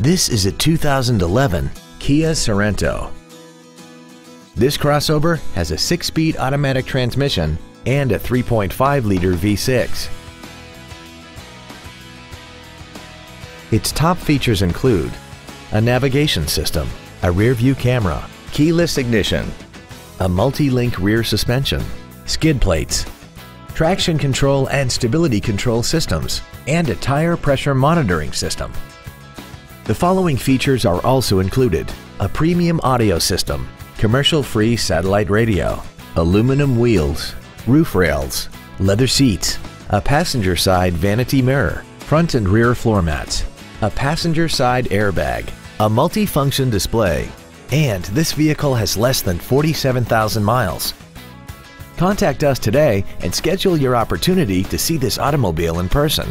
This is a 2011 Kia Sorento. This crossover has a 6-speed automatic transmission and a 3.5-liter V6. Its top features include a navigation system, a rear-view camera, keyless ignition, a multi-link rear suspension, skid plates, traction control and stability control systems, and a tire pressure monitoring system. The following features are also included. A premium audio system, commercial-free satellite radio, aluminum wheels, roof rails, leather seats, a passenger side vanity mirror, front and rear floor mats, a passenger side airbag, a multi-function display, and this vehicle has less than 47,000 miles. Contact us today and schedule your opportunity to see this automobile in person.